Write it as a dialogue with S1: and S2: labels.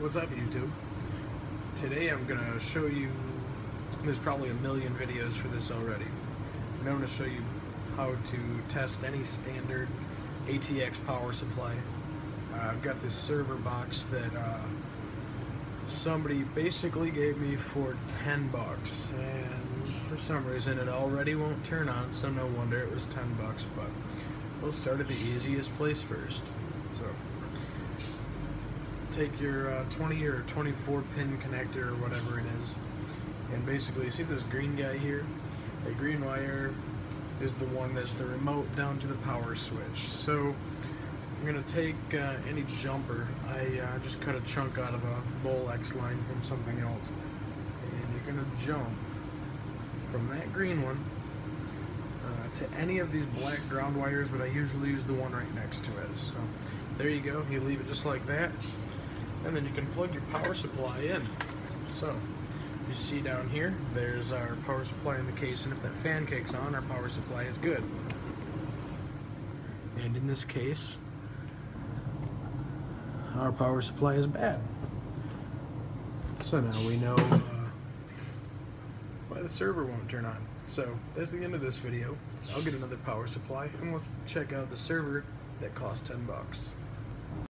S1: What's up YouTube? Today I'm going to show you, there's probably a million videos for this already. I'm going to show you how to test any standard ATX power supply. Uh, I've got this server box that uh, somebody basically gave me for 10 bucks and for some reason it already won't turn on so no wonder it was 10 bucks but we'll start at the easiest place first. So take your uh, 20 or 24 pin connector or whatever it is and basically you see this green guy here? The green wire is the one that's the remote down to the power switch. So I'm gonna take uh, any jumper. I uh, just cut a chunk out of a Molex line from something else. And you're gonna jump from that green one uh, to any of these black ground wires but I usually use the one right next to it. So there you go. You leave it just like that and then you can plug your power supply in. So, you see down here, there's our power supply in the case, and if that fan kicks on, our power supply is good. And in this case, our power supply is bad. So now we know uh, why the server won't turn on. So that's the end of this video. I'll get another power supply, and let's check out the server that cost 10 bucks.